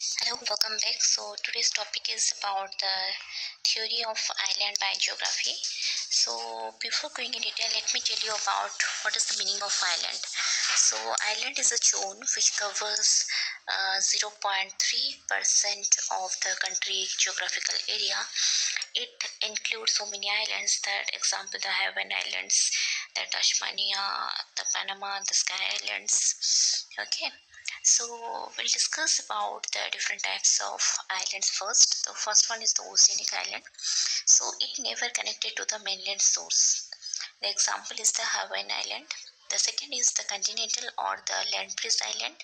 Hello, welcome back. So today's topic is about the theory of island biogeography. So before going in detail, let me tell you about what is the meaning of island. So island is a zone which covers 0.3% uh, of the country geographical area. It includes so many islands that example the Hawaiian Islands, the Tasmania, the Panama, the Sky Islands. Okay so we'll discuss about the different types of islands first. The first one is the oceanic island. So it never connected to the mainland source. The example is the hawaiian island. The second is the continental or the land bridge island.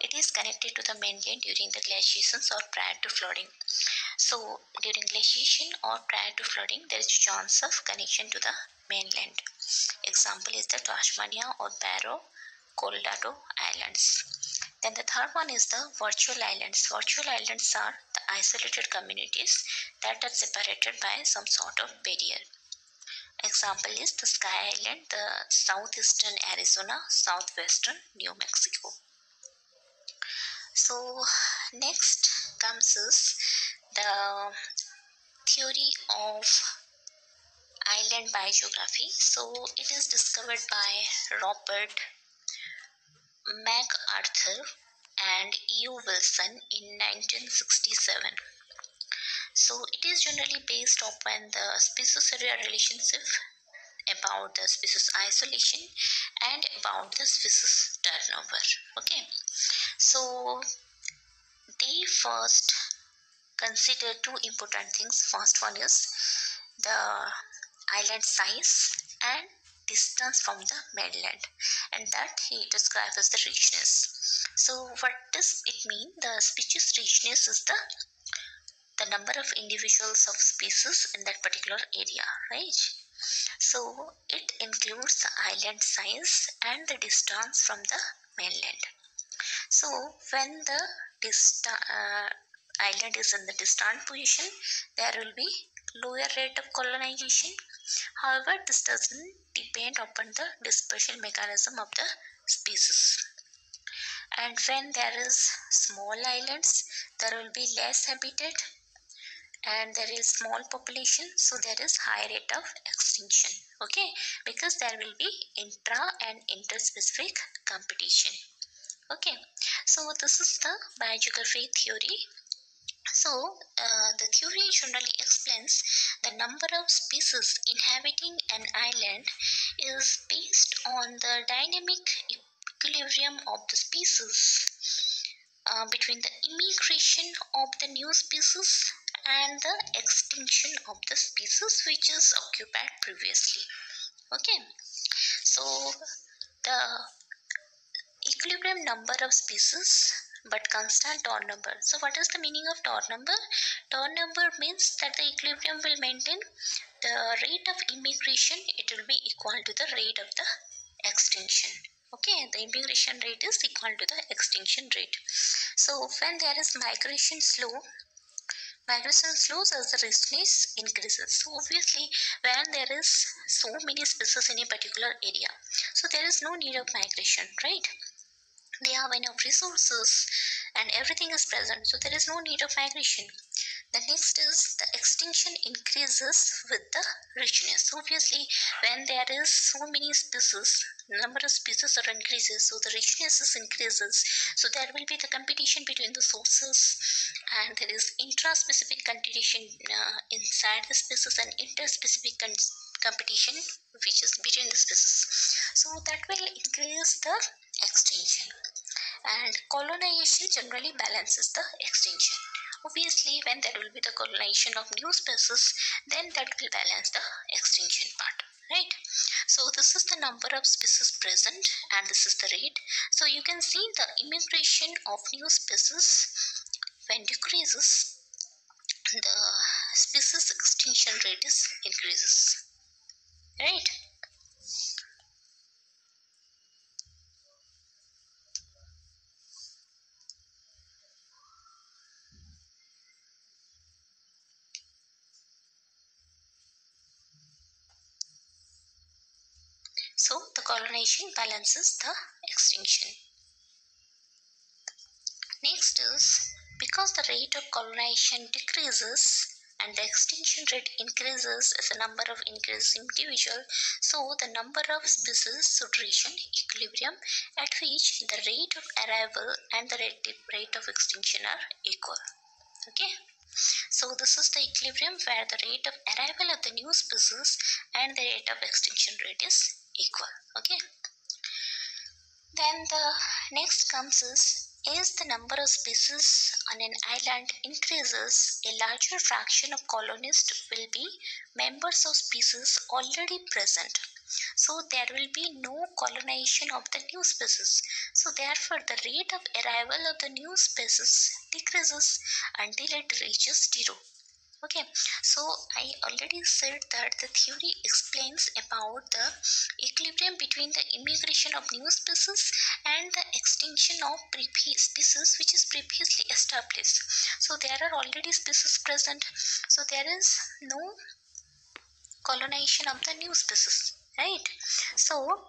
It is connected to the mainland during the glaciations or prior to flooding. So during glaciation or prior to flooding there is a chance of connection to the mainland. Example is the tasmania or Barro Colorado Islands. Then the third one is the virtual islands. Virtual islands are the isolated communities that are separated by some sort of barrier. Example is the Sky Island, the southeastern Arizona, southwestern New Mexico. So next comes is the theory of island biogeography. So it is discovered by Robert MacArthur and E.O. Wilson in 1967. So it is generally based upon the species area relationship about the species isolation and about the species turnover. Okay, so they first consider two important things. First one is the island size and distance from the mainland and that he describes as the richness. So what does it mean? The species richness is the the number of individuals of species in that particular area right? So it includes the island size and the distance from the mainland. So when the distant uh, island is in the distant position there will be lower rate of colonization However, this doesn't depend upon the dispersion mechanism of the species. And when there is small islands, there will be less habitat and there is small population so there is high rate of extinction okay? Because there will be intra and interspecific competition okay? So this is the biogeography theory. So, uh, the theory generally explains the number of species inhabiting an island is based on the dynamic equilibrium of the species uh, between the immigration of the new species and the extinction of the species which is occupied previously. Okay, so the equilibrium number of species but constant Tor number. So what is the meaning of Tor number? Tor number means that the equilibrium will maintain the rate of immigration. It will be equal to the rate of the extinction. Okay the immigration rate is equal to the extinction rate. So when there is migration slow migration slows as the richness increases. So obviously when there is so many species in a particular area so there is no need of migration right they have enough resources and everything is present so there is no need of migration. The next is the extinction increases with the richness. Obviously when there is so many species number of species are increases so the richness is increases. So there will be the competition between the sources and there is intra-specific competition uh, inside the species and inter-specific competition which is between the species. So that will increase the extinction and colonization generally balances the extinction. Obviously when there will be the colonization of new species then that will balance the extinction part right? So this is the number of species present and this is the rate. So you can see the immigration of new species when decreases the species extinction rate is increases right So balances the extinction. Next is because the rate of colonization decreases and the extinction rate increases as the number of increasing individual so the number of species should reach an equilibrium at which the rate of arrival and the rate of extinction are equal. Okay? So this is the equilibrium where the rate of arrival of the new species and the rate of extinction rate is equal. Okay then the next comes is as the number of species on an island increases, a larger fraction of colonists will be members of species already present. So there will be no colonization of the new species. So therefore the rate of arrival of the new species decreases until it reaches zero okay so i already said that the theory explains about the equilibrium between the immigration of new species and the extinction of previous species which is previously established. So there are already species present. So there is no colonization of the new species right? So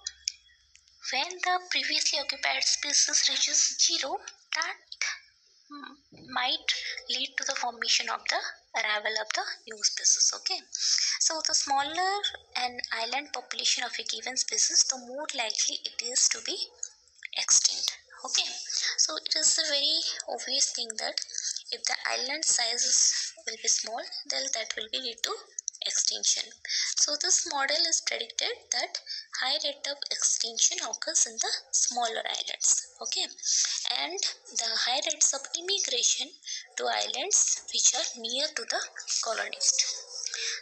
when the previously occupied species reaches zero that might lead to the formation of the arrival of the new species okay so the smaller an island population of a given species the more likely it is to be extinct okay so it is a very obvious thing that if the island sizes will be small then that will be lead to extinction. So this model is predicted that high rate of extinction occurs in the smaller islands. Okay, and the high rates of immigration to islands which are near to the colonist.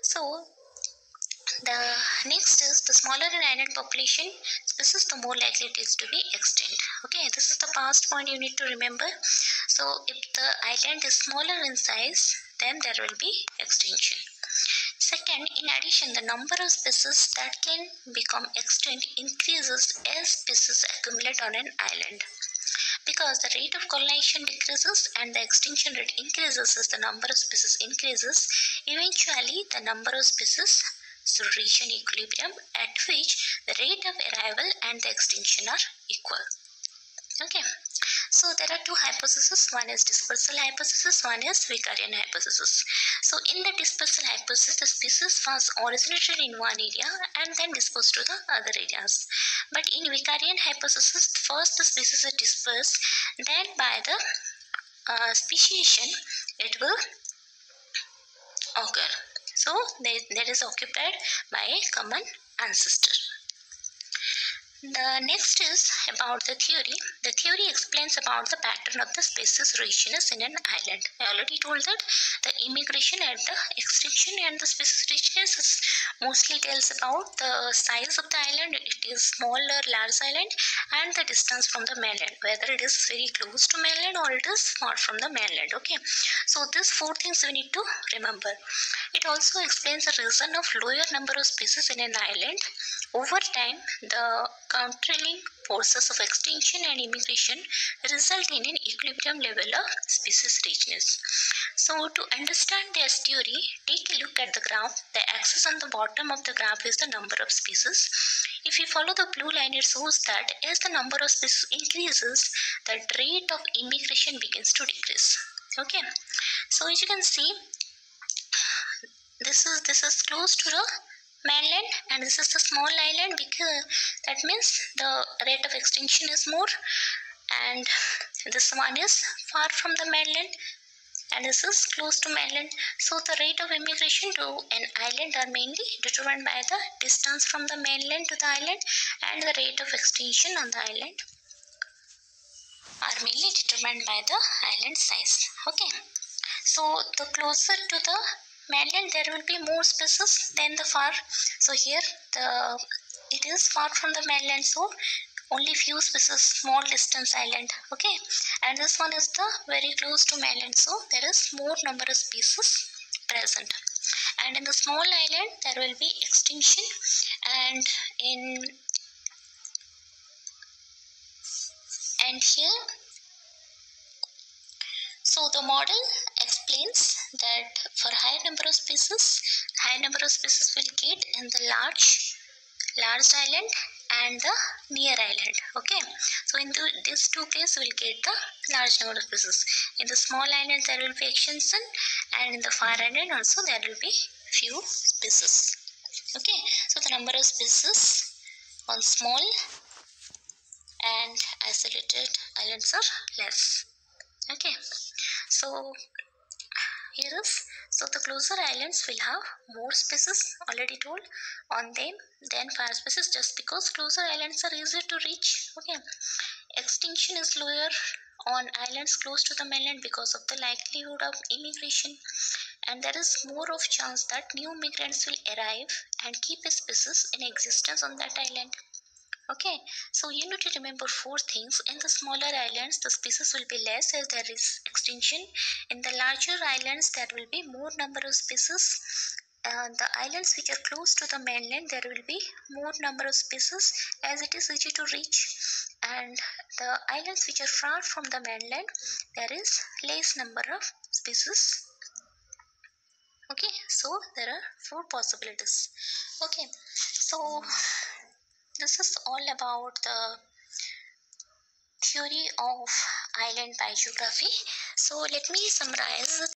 So the next is the smaller an island population, this is the more likely it is to be extinct. Okay, this is the past point you need to remember. So if the island is smaller in size, then there will be extinction. Second, in addition, the number of species that can become extinct increases as species accumulate on an island. Because the rate of colonization decreases and the extinction rate increases as the number of species increases, eventually the number of species should reach an equilibrium at which the rate of arrival and the extinction are equal. Okay. So there are two hypotheses. One is dispersal hypothesis, one is Vicarian hypothesis. So in the dispersal hypothesis, the species was originated in one area and then dispersed to the other areas. But in Vicarian hypothesis, first the species are dispersed, then by the uh, speciation, it will occur. So that is occupied by a common ancestor. The next is about the theory. The theory explains about the pattern of the species richness in an island. I already told that the immigration and the extinction and the species richness is mostly tells about the size of the island. It is small or large island and the distance from the mainland. Whether it is very close to mainland or it is far from the mainland. Okay. So these four things we need to remember. It also explains the reason of lower number of species in an island. Over time, the countering forces of extinction and immigration result in an equilibrium level of species richness. So to understand this theory, take a look at the graph. The axis on the bottom of the graph is the number of species. If you follow the blue line, it shows that as the number of species increases, the rate of immigration begins to decrease. Okay, so as you can see, this is this is close to the mainland and this is the small island because that means the rate of extinction is more and this one is far from the mainland and this is close to mainland. So the rate of immigration to an island are mainly determined by the distance from the mainland to the island and the rate of extinction on the island are mainly determined by the island size. Okay. So the closer to the mainland there will be more species than the far. So here the it is far from the mainland so only few species small distance island okay? And this one is the very close to mainland so there is more number of species present. And in the small island there will be extinction and in and here so the model explains that for higher number of species, high number of species will get in the large, large island and the near island okay? So in the, these two cases we'll get the large number of species. In the small island there will be extinction and in the far island also there will be few species okay? So the number of species on small and isolated islands are less okay? So here is so the closer islands will have more species already told on them than far species just because closer islands are easier to reach okay? Extinction is lower on islands close to the mainland because of the likelihood of immigration and there is more of chance that new migrants will arrive and keep a species in existence on that island okay so you need to remember four things. In the smaller islands the species will be less as there is extinction. In the larger islands there will be more number of species. Uh, the islands which are close to the mainland there will be more number of species as it is easy to reach. And the islands which are far from the mainland there is less number of species. Okay so there are four possibilities. Okay so this is all about the theory of island biogeography so let me summarize